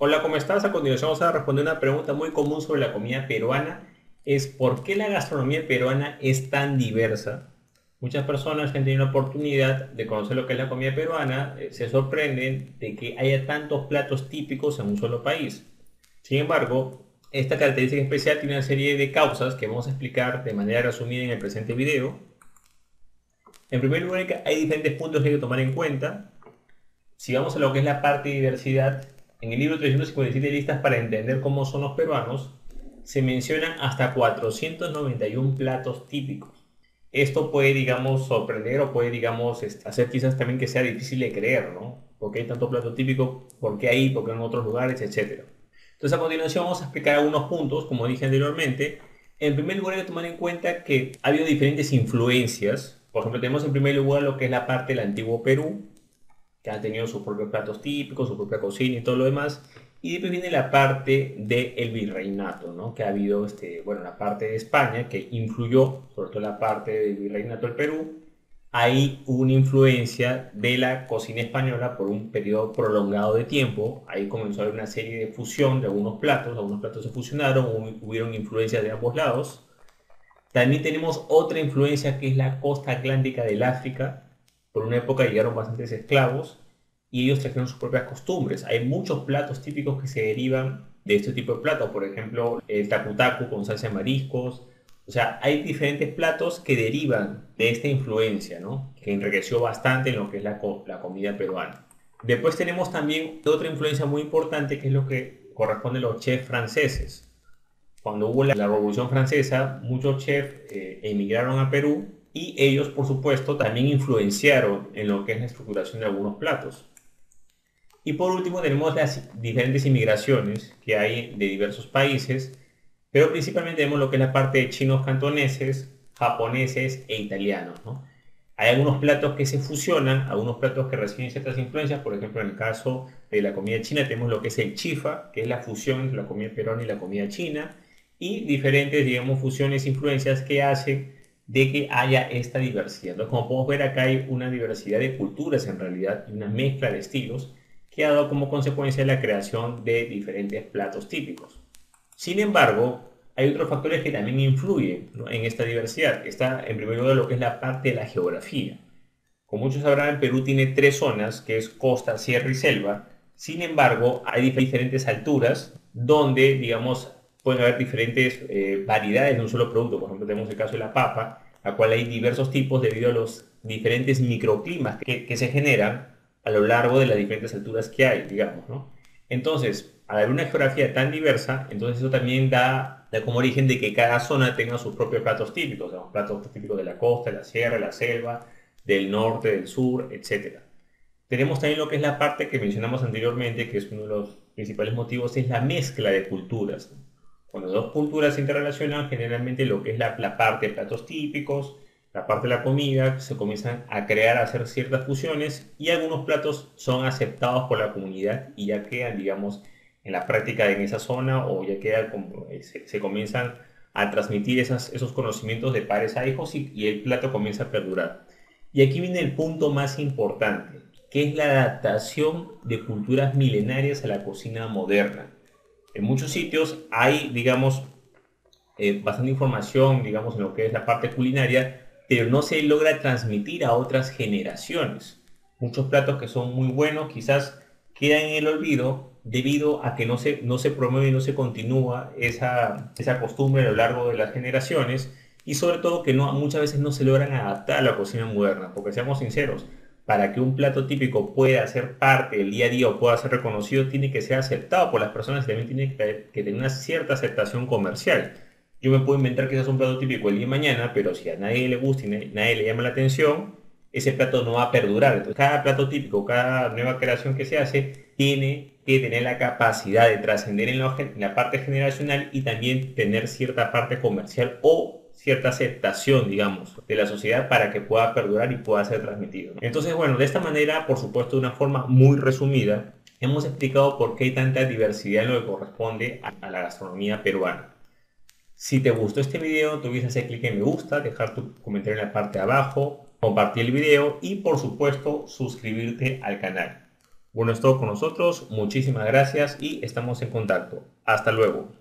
Hola, ¿cómo estás? A continuación vamos a responder una pregunta muy común sobre la comida peruana. Es ¿por qué la gastronomía peruana es tan diversa? Muchas personas que han tenido la oportunidad de conocer lo que es la comida peruana eh, se sorprenden de que haya tantos platos típicos en un solo país. Sin embargo, esta característica especial tiene una serie de causas que vamos a explicar de manera resumida en el presente video. En primer lugar, hay diferentes puntos que hay que tomar en cuenta. Si vamos a lo que es la parte de diversidad, en el libro 357 listas para entender cómo son los peruanos, se mencionan hasta 491 platos típicos. Esto puede, digamos, sorprender o puede, digamos, hacer quizás también que sea difícil de creer, ¿no? Porque hay tanto plato típico? ¿Por qué ahí? ¿Por qué en otros lugares? Etcétera. Entonces, a continuación vamos a explicar algunos puntos, como dije anteriormente. En primer lugar, hay que tomar en cuenta que ha habido diferentes influencias. Por ejemplo, tenemos en primer lugar lo que es la parte del antiguo Perú, que han tenido sus propios platos típicos, su propia cocina y todo lo demás. Y después viene la parte del virreinato, ¿no? que ha habido, este, bueno, la parte de España que influyó, sobre todo la parte del virreinato del Perú. Hubo una influencia de la cocina española por un periodo prolongado de tiempo. Ahí comenzó a haber una serie de fusión de algunos platos, algunos platos se fusionaron, hubieron influencias de ambos lados. También tenemos otra influencia que es la costa atlántica del África, por una época llegaron bastantes esclavos y ellos trajeron sus propias costumbres. Hay muchos platos típicos que se derivan de este tipo de platos, por ejemplo, el tacu con salsa de mariscos. O sea, hay diferentes platos que derivan de esta influencia, ¿no? Que enriqueció bastante en lo que es la, la comida peruana. Después tenemos también otra influencia muy importante que es lo que corresponde a los chefs franceses. Cuando hubo la, Revolución Francesa, muchos chefs eh, emigraron a Perú y ellos, por supuesto, también influenciaron en lo que es la estructuración de algunos platos. Y por último tenemos las diferentes inmigraciones que hay de diversos países, pero principalmente tenemos lo que es la parte de chinos cantoneses, japoneses e italianos. Hay algunos platos que se fusionan, algunos platos que reciben ciertas influencias, por ejemplo en el caso de la comida china tenemos lo que es el chifa, que es la fusión entre la comida peruana y la comida china, y diferentes, digamos, fusiones, influencias que hacen de que haya esta diversidad. Entonces, como podemos ver acá hay una diversidad de culturas en realidad y una mezcla de estilos que ha dado como consecuencia la creación de diferentes platos típicos. Sin embargo, hay otros factores que también influyen en esta diversidad. Está en primer lugar lo que es la parte de la geografía. Como muchos sabrán, Perú tiene tres zonas, que es costa, sierra y selva. Sin embargo, hay diferentes alturas donde, digamos, pueden haber diferentes eh, variedades de un solo producto. Por ejemplo, tenemos el caso de la papa, la cual hay diversos tipos debido a los diferentes microclimas que, se generan a lo largo de las diferentes alturas que hay, digamos, ¿no? Entonces, al haber una geografía tan diversa, entonces eso también da, da, como origen de que cada zona tenga sus propios platos típicos, platos típicos de la costa, de la sierra, de la selva, del norte, del sur, etc. Tenemos también lo que es la parte que mencionamos anteriormente, que es uno de los principales motivos, es la mezcla de culturas. Cuando dos culturas se interrelacionan, generalmente lo que es la, parte de platos típicos, la parte de la comida, se comienzan a crear, a hacer ciertas fusiones y algunos platos son aceptados por la comunidad y ya quedan, digamos, en la práctica en esa zona o ya eh, se, comienzan a transmitir esos conocimientos de padres a hijos y el plato comienza a perdurar. Y aquí viene el punto más importante, que es la adaptación de culturas milenarias a la cocina moderna. En muchos sitios hay, digamos, eh, bastante información, digamos, en lo que es la parte culinaria, pero no se logra transmitir a otras generaciones. Muchos platos que son muy buenos quizás quedan en el olvido debido a que no se, no se promueve y no se continúa esa, esa costumbre a lo largo de las generaciones y sobre todo que no, muchas veces no se logran adaptar a la cocina moderna, porque seamos sinceros, para que un plato típico pueda ser parte del día a día o pueda ser reconocido, tiene que ser aceptado por las personas y también tiene que, tener una cierta aceptación comercial. Yo me puedo inventar que es un plato típico el día de mañana, pero si a nadie le gusta y nadie le llama la atención, ese plato no va a perdurar. Entonces, cada plato típico, cada nueva creación que se hace, tiene que tener la capacidad de trascender en la parte generacional y también tener cierta parte comercial o cierta aceptación, digamos, de la sociedad para que pueda perdurar y pueda ser transmitido. Entonces, bueno, de esta manera, por supuesto, de una forma muy resumida, hemos explicado por qué hay tanta diversidad en lo que corresponde a, la gastronomía peruana. Si te gustó este video, te hacer clic en me gusta, dejar tu comentario en la parte de abajo, compartir el video y por supuesto suscribirte al canal. Bueno, es todo con nosotros. Muchísimas gracias y estamos en contacto. Hasta luego.